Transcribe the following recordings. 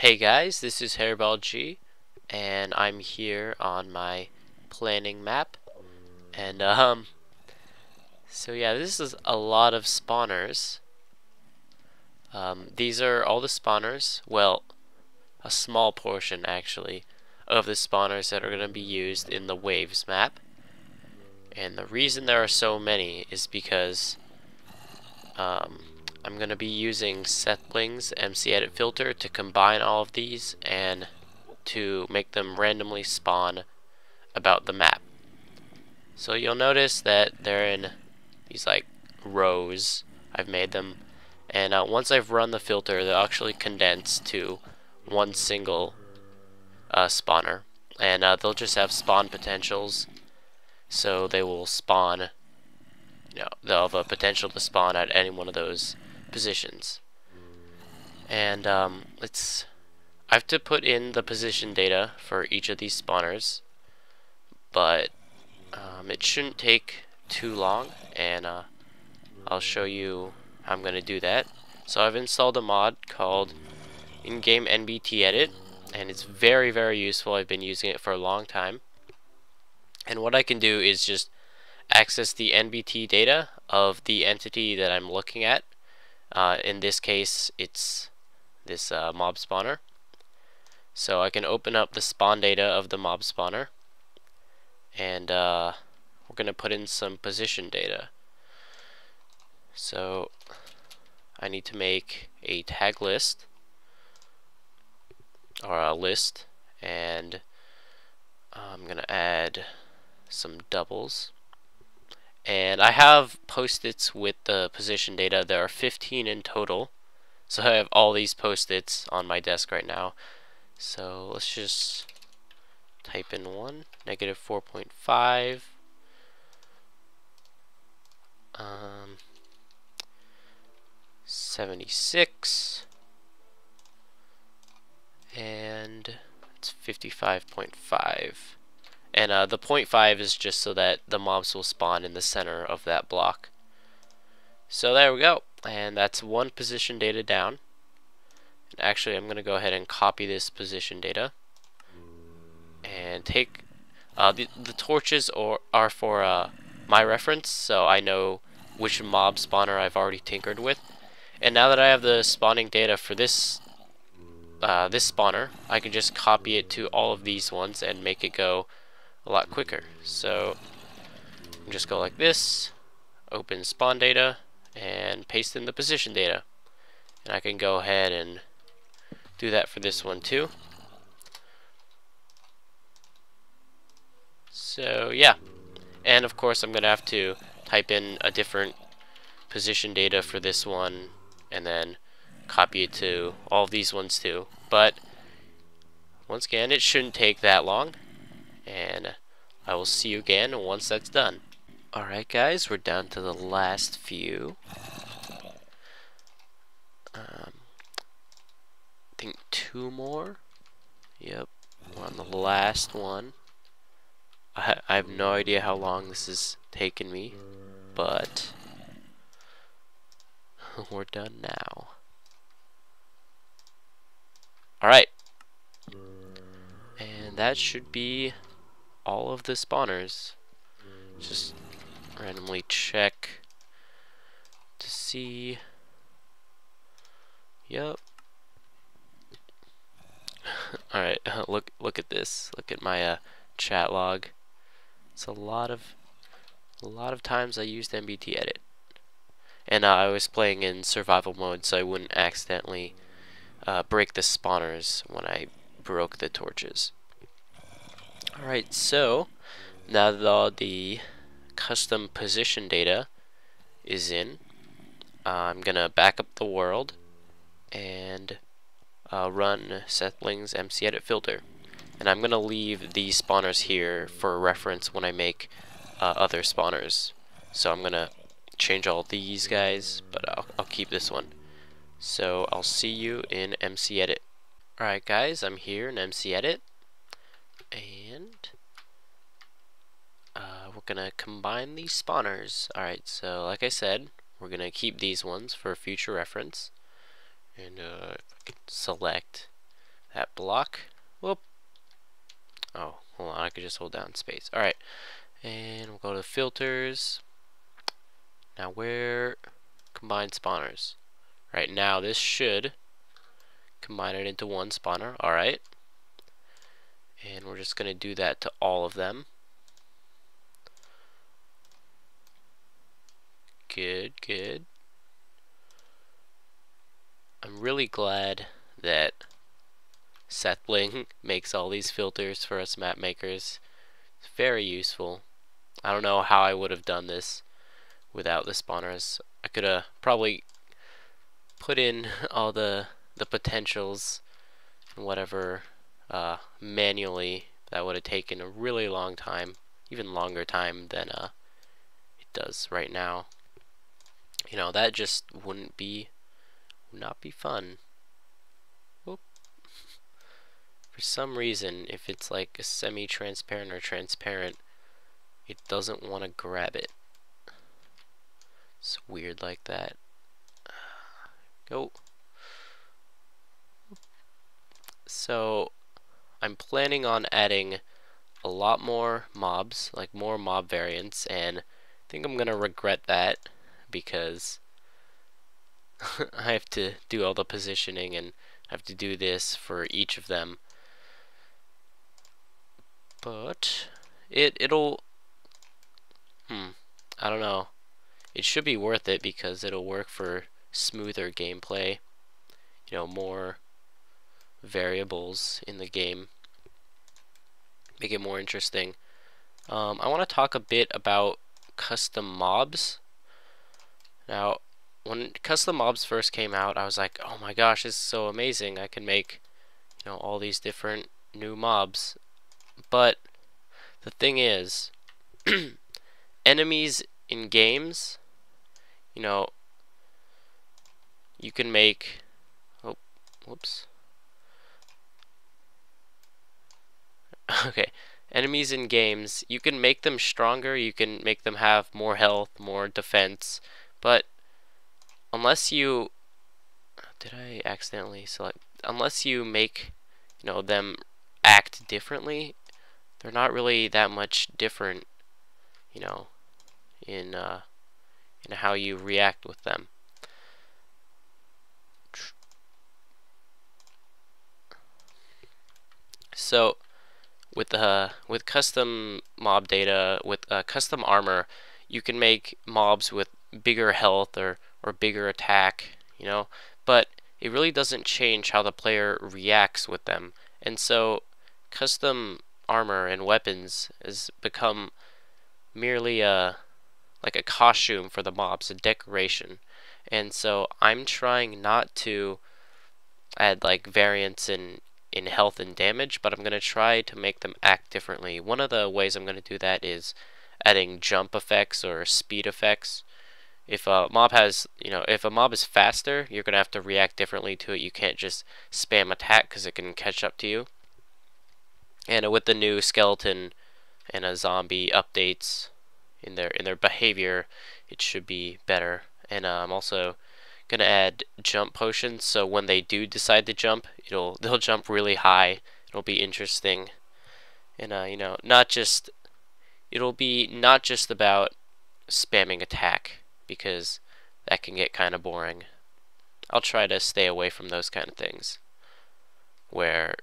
Hey guys, this is Hairball G, and I'm here on my planning map. And um, so yeah, this is a lot of spawners. Um, these are all the spawners. Well, a small portion actually of the spawners that are going to be used in the waves map. And the reason there are so many is because um, I'm going to be using SethBling's MC Edit filter to combine all of these and to make them randomly spawn about the map. So you'll notice that they're in these like rows. I've made them. And uh, once I've run the filter, they'll actually condense to one single uh, spawner. And uh, they'll just have spawn potentials. So they will spawn, you know, they'll have a potential to spawn at any one of those positions. And um, let's, I have to put in the position data for each of these spawners, but um, it shouldn't take too long, and uh, I'll show you how I'm going to do that. So I've installed a mod called In-Game NBT Edit, and it's very, very useful. I've been using it for a long time. And what I can do is just access the NBT data of the entity that I'm looking at uh, in this case, it's this uh, mob spawner. So I can open up the spawn data of the mob spawner. And uh, we're going to put in some position data. So I need to make a tag list or a list and I'm going to add some doubles and I have post-its with the position data. There are 15 in total. So I have all these post-its on my desk right now. So let's just type in 1, negative 4.5. Um, 76 and it's 55.5 and uh, the 0.5 is just so that the mobs will spawn in the center of that block. So there we go. And that's one position data down. And actually, I'm going to go ahead and copy this position data. And take... Uh, the, the torches or, are for uh, my reference, so I know which mob spawner I've already tinkered with. And now that I have the spawning data for this uh, this spawner, I can just copy it to all of these ones and make it go a lot quicker. So just go like this, open spawn data, and paste in the position data. And I can go ahead and do that for this one too. So yeah, and of course I'm going to have to type in a different position data for this one and then copy it to all these ones too. But once again, it shouldn't take that long and I will see you again once that's done. Alright guys, we're down to the last few. Um, I think two more. Yep, we're on the last one. I, I have no idea how long this has taken me, but we're done now. Alright. And that should be all of the spawners. Just randomly check to see. Yep. Alright, look look at this. Look at my uh, chat log. It's a lot of a lot of times I used NBT edit. And uh, I was playing in survival mode so I wouldn't accidentally uh, break the spawners when I broke the torches. Alright, so now that all the custom position data is in, I'm to back up the world and uh, run MC Edit filter. And I'm to leave these spawners here for reference when I make uh, other spawners. So I'm to change all these guys, but I'll, I'll keep this one. So I'll see you in MC Edit. Alright guys, I'm here in MC Edit and we're gonna combine these spawners. Alright, so like I said, we're gonna keep these ones for future reference. And uh, select that block. Whoop. Oh, hold on. I could just hold down space. All right. And we'll go to filters. Now where combine spawners? Right now this should combine it into one spawner. Alright. And we're just going to do that to all of them. Good, good. I'm really glad that SethBling makes all these filters for us map makers. It's very useful. I don't know how I would have done this without the spawners. I could have probably put in all the the potentials and whatever uh, manually. That would have taken a really long time, even longer time than uh, it does right now. You know, that just wouldn't be, would not be fun. Whoop. For some reason, if it's like a semi-transparent or transparent, it doesn't want to grab it. It's weird like that. Go. So, I'm planning on adding a lot more mobs, like more mob variants, and I think I'm gonna regret that because I have to do all the positioning and have to do this for each of them. But it it'll hmm I don't know it should be worth it because it'll work for smoother gameplay. You know, more variables in the game. Make it more interesting. Um, I want to talk a bit about custom mobs. Now, when custom mobs first came out, I was like, oh my gosh, this is so amazing. I can make, you know, all these different new mobs. But the thing is, enemies in games you know, you can make, oh, whoops. okay, enemies in games, you can make them stronger, you can make them have more health, more defense, but unless you, did I accidentally select, unless you make, you know, them act differently, they're not really that much different, you know, in, uh, and how you react with them. So with the uh, with custom mob data with uh, custom armor, you can make mobs with bigger health or or bigger attack, you know, but it really doesn't change how the player reacts with them. And so custom armor and weapons has become merely a like a costume for the mobs, a decoration. And so I'm trying not to add like variants in in health and damage, but I'm going to try to make them act differently. One of the ways I'm going to do that is adding jump effects or speed effects. If a mob has, you know, if a mob is faster, you're going to have to react differently to it. You can't just spam attack because it can catch up to you. And with the new skeleton and a zombie updates, in their in their behavior, it should be better. And uh, I'm also gonna add jump potions, so when they do decide to jump, it'll they'll jump really high. It'll be interesting, and uh, you know, not just it'll be not just about spamming attack because that can get kind of boring. I'll try to stay away from those kind of things where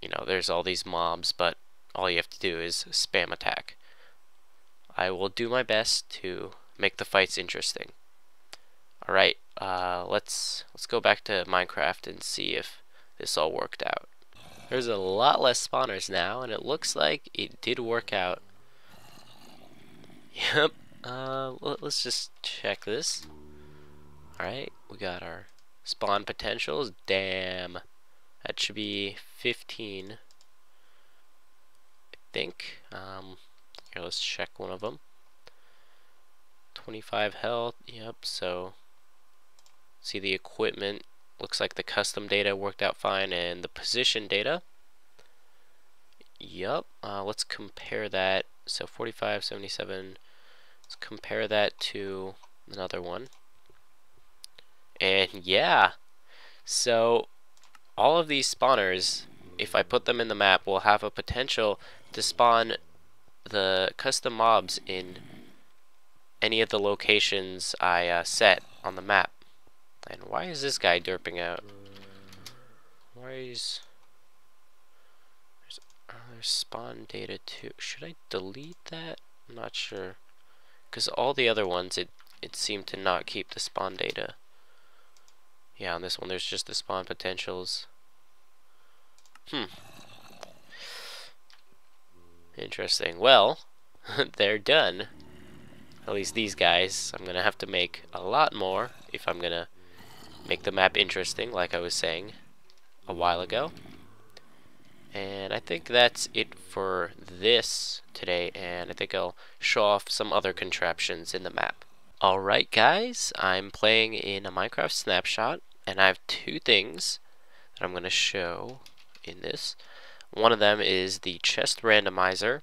you know there's all these mobs but all you have to do is spam attack. I will do my best to make the fights interesting. Alright, uh, let's let's go back to Minecraft and see if this all worked out. There's a lot less spawners now, and it looks like it did work out. Yep, uh, let's just check this. Alright, we got our spawn potentials. Damn, that should be 15, I think. Um, here, let's check one of them. 25 health, yep, so see the equipment looks like the custom data worked out fine and the position data yep uh, let's compare that so 45 77 let's compare that to another one and yeah so all of these spawners if I put them in the map, will have a potential to spawn the custom mobs in any of the locations I uh, set on the map. And why is this guy derping out? Why is... There's, there's spawn data too. Should I delete that? I'm not sure. Because all the other ones, it, it seemed to not keep the spawn data. Yeah, on this one, there's just the spawn potentials. Hmm. Interesting. Well, they're done. At least these guys. I'm going to have to make a lot more if I'm going to make the map interesting, like I was saying a while ago. And I think that's it for this today, and I think I'll show off some other contraptions in the map. Alright guys, I'm playing in a Minecraft snapshot, and I have two things that I'm going to show in this. One of them is the chest randomizer,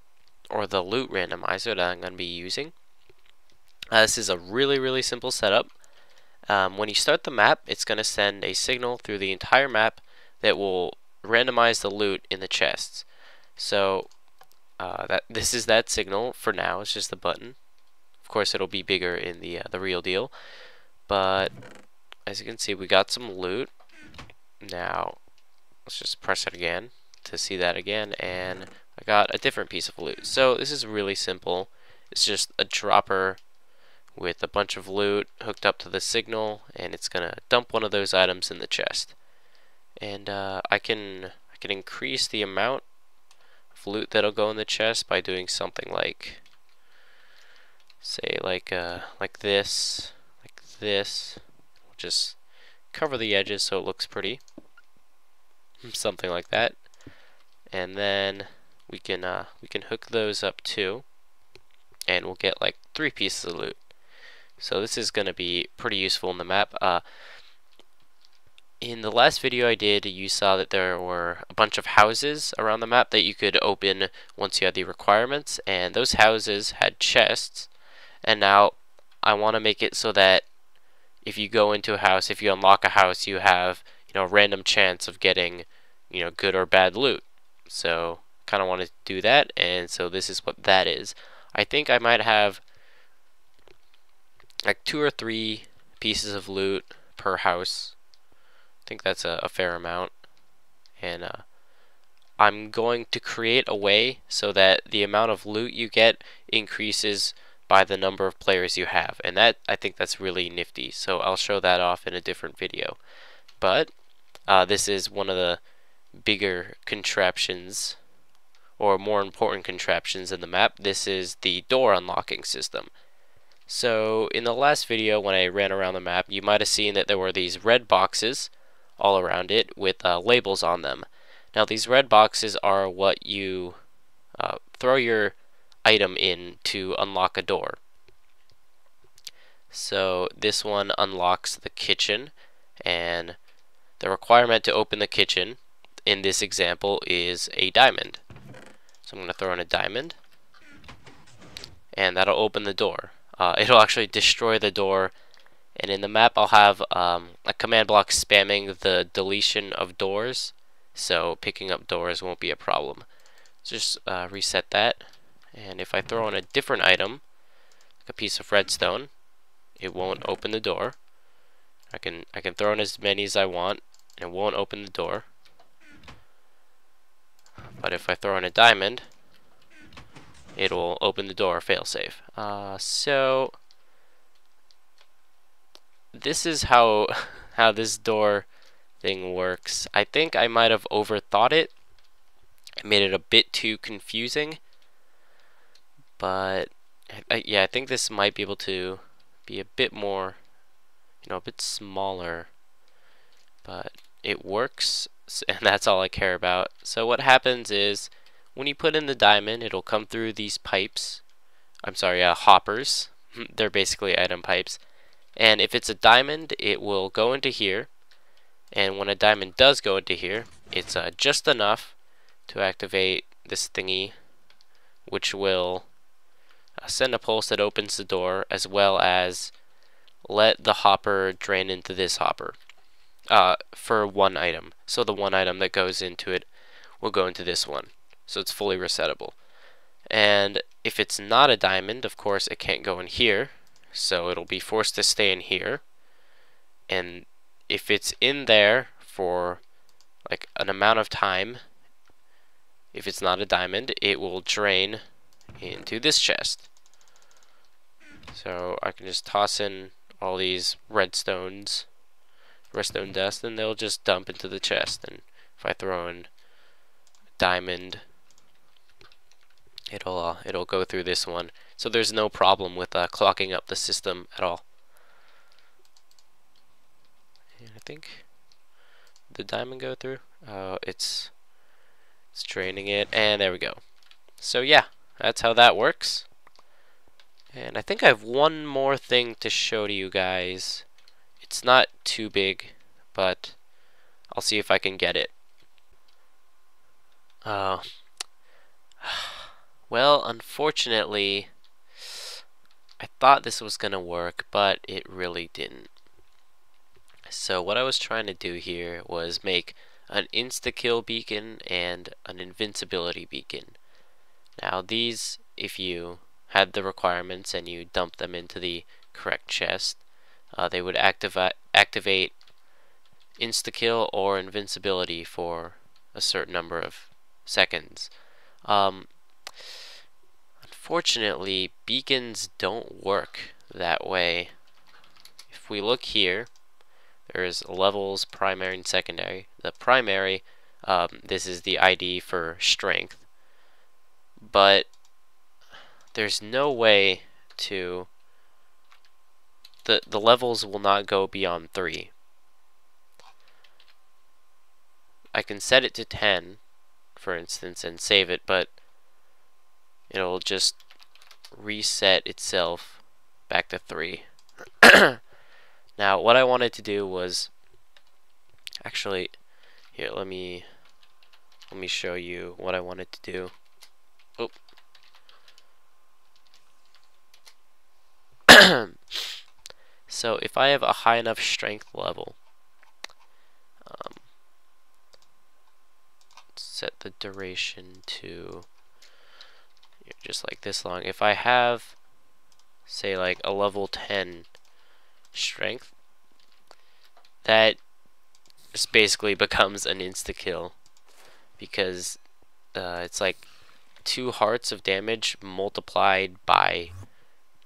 or the loot randomizer that I'm going to be using. Uh, this is a really, really simple setup. Um, when you start the map, it's going to send a signal through the entire map that will randomize the loot in the chests. So uh, that this is that signal for now. It's just the button. Of course, it'll be bigger in the uh, the real deal. But as you can see, we got some loot. Now, let's just press it again to see that again, and I got a different piece of loot. So this is really simple. It's just a dropper with a bunch of loot hooked up to the signal, and it's gonna dump one of those items in the chest. And uh, I can I can increase the amount loot that'll go in the chest by doing something like, say, like uh, like this, like this. Just cover the edges so it looks pretty, something like that. And then we can uh, we can hook those up too, and we'll get like three pieces of loot. So this is going to be pretty useful in the map. Uh, in the last video I did, you saw that there were a bunch of houses around the map that you could open once you had the requirements, and those houses had chests, and now I want to make it so that if you go into a house, if you unlock a house, you have you know a random chance of getting you know good or bad loot. So kind of want to do that, and so this is what that is. I think I might have like two or three pieces of loot per house. I think that's a, a fair amount. And uh, I'm going to create a way so that the amount of loot you get increases by the number of players you have. And that I think that's really nifty. So I'll show that off in a different video. But uh, this is one of the bigger contraptions or more important contraptions in the map. This is the door unlocking system. So in the last video when I ran around the map, you might have seen that there were these red boxes all around it with uh, labels on them. Now these red boxes are what you uh, throw your item in to unlock a door. So this one unlocks the kitchen and the requirement to open the kitchen in this example is a diamond. So I'm going to throw in a diamond and that'll open the door uh, it'll actually destroy the door. And in the map, I'll have um, a command block spamming the deletion of doors. So picking up doors won't be a problem. Just uh, reset that. And if I throw in a different item, like a piece of redstone, it won't open the door. I can I can throw in as many as I want, and it won't open the door. But if I throw in a diamond, it'll open the door failsafe. Uh, so this is how how this door thing works. I think I might have overthought it. I made it a bit too confusing. But I, yeah, I think this might be able to be a bit more, you know, a bit smaller. But it works, and that's all I care about. So what happens is when you put in the diamond, it'll come through these pipes. I'm sorry, uh, hoppers. They're basically item pipes. And if it's a diamond, it will go into here. And when a diamond does go into here, it's uh, just enough to activate this thingy, which will uh, send a pulse that opens the door, as well as let the hopper drain into this hopper uh, for one item. So the one item that goes into it will go into this one. So it's fully resettable. And if it's not a diamond, of course, it can't go in here. So it'll be forced to stay in here. And if it's in there for like an amount of time, if it's not a diamond, it will drain into this chest. So I can just toss in all these redstones, redstone dust, and they'll just dump into the chest. And if I throw in diamond, it'll uh, it'll go through this one. So there's no problem with uh, up the system at all. And I think the diamond go through? Uh, it's it's draining it, and there we go. So yeah, that's how that works. And I think I have one more thing to show to you guys. It's not too big, but I'll see if I can get it. Uh, well, unfortunately, I thought this was going to work, but it really didn't. So what I was trying to do here was make an insta-kill beacon and an invincibility beacon. Now these, if you had the requirements and you dumped them into the correct chest, uh, they would activa activate insta-kill or invincibility for a certain number of seconds. Um, unfortunately, beacons don't work that way. If we look here, there's levels, primary and secondary. The primary, um, this is the ID for strength. But there's no way to the the levels will not go beyond 3 I can set it to 10 for instance and save it but it'll just reset itself back to 3 now what I wanted to do was actually here let me let me show you what I wanted to do. Oh so if I have a high enough strength level, um, set the duration to just like this long. If I have, say, like a level 10 strength, that just basically becomes an insta-kill because uh, it's like two hearts of damage multiplied by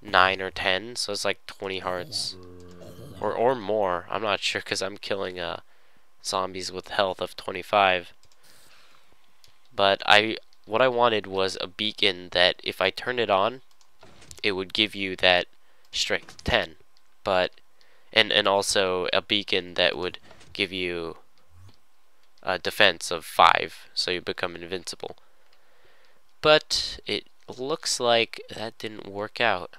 9 or 10, so it's like 20 hearts. Or, or more, I'm not sure, because I'm killing uh, zombies with health of 25. But I, what I wanted was a beacon that if I turn it on, it would give you that strength 10. But, and, and also a beacon that would give you a defense of 5, so you become invincible. But it looks like that didn't work out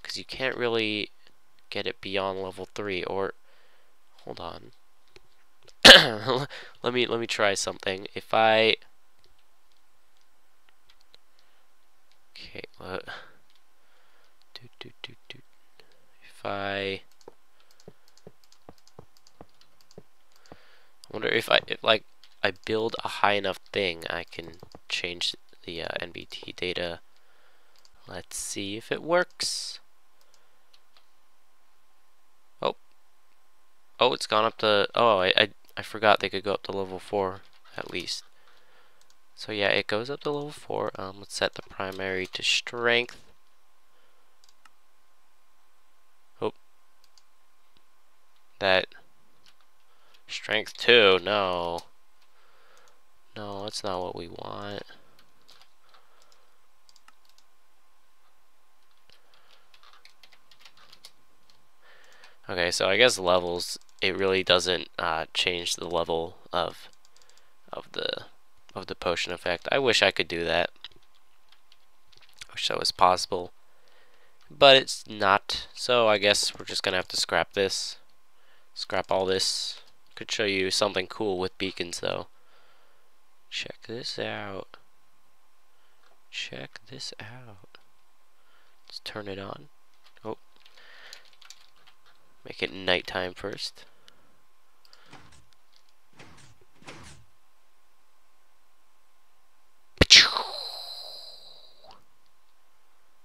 because you can't really get it beyond level 3 or hold on let me let me try something if I okay what do, do, do, do. if I wonder if I if, like I build a high enough thing I can change the uh, NBT data let's see if it works Oh, Oh, it's gone up to... Oh, I, I, I forgot they could go up to level 4, at least. So yeah, it goes up to level 4. Um, let's set the primary to strength. Oh. That... Strength 2, no. No, that's not what we want. Okay, so I guess levels it really doesn't uh, change the level of of the of the potion effect. I wish I could do that. I wish that was possible. But it's not. So I guess we're just gonna have to scrap this. Scrap all this. Could show you something cool with beacons though. Check this out. Check this out. Let's turn it on. Oh. Make it nighttime first.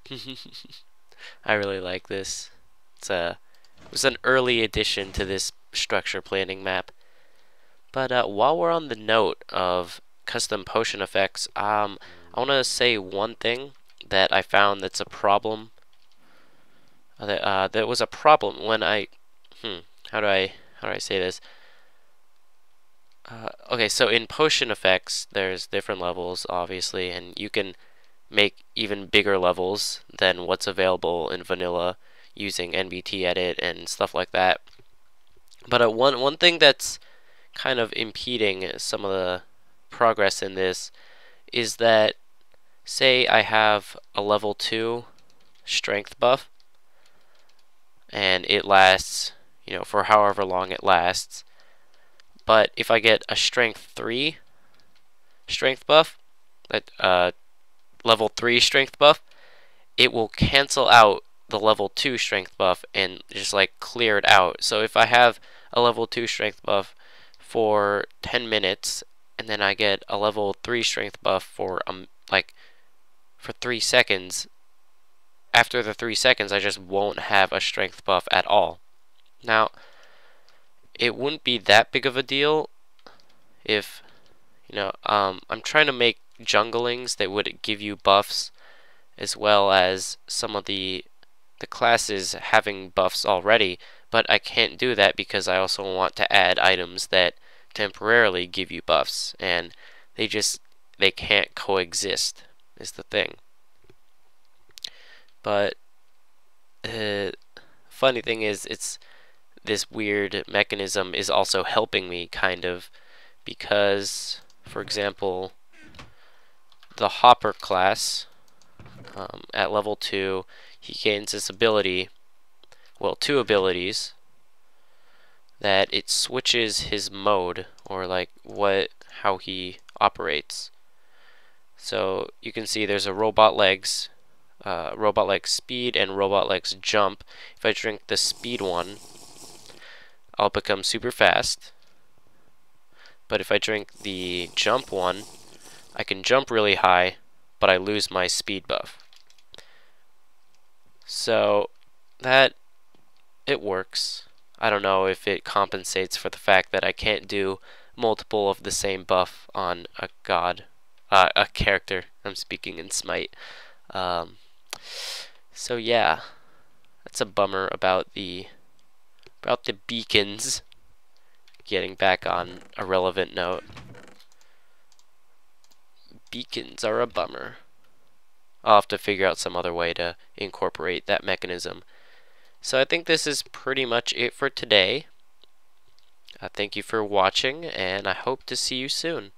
I really like this. It's a it was an early addition to this structure planning map. But uh, while we're on the note of custom potion effects, um, I want to say one thing that I found that's a problem. Uh, that uh, that was a problem when I, hmm, how do I how do I say this? Uh, okay, so in potion effects, there's different levels, obviously, and you can make even bigger levels than what's available in vanilla using NBT edit and stuff like that. But uh, one one thing that's kind of impeding some of the progress in this is that say I have a level 2 strength buff and it lasts, you know, for however long it lasts. But if I get a strength 3 strength buff, that uh, level 3 strength buff, it will cancel out the level 2 strength buff and just like clear it out. So if I have a level 2 strength buff for 10 minutes and then I get a level 3 strength buff for um like for 3 seconds after the 3 seconds I just won't have a strength buff at all. Now it wouldn't be that big of a deal if you know um I'm trying to make junglings that would give you buffs as well as some of the the classes having buffs already but I can't do that because I also want to add items that temporarily give you buffs and they just they can't coexist is the thing. But uh, funny thing is it's this weird mechanism is also helping me kind of because for example the Hopper class um, at level 2 he gains this ability well two abilities that it switches his mode or like what how he operates. So you can see there's a robot legs uh, robot legs speed and robot legs jump. If I drink the speed one I'll become super fast. But if I drink the jump one I can jump really high, but I lose my speed buff. So that it works. I don't know if it compensates for the fact that I can't do multiple of the same buff on a god, uh, a character. I'm speaking in Smite. Um, so yeah, that's a bummer about the about the beacons. Getting back on a relevant note beacons are a bummer. I'll have to figure out some other way to incorporate that mechanism. So I think this is pretty much it for today. Uh, thank you for watching, and I hope to see you soon.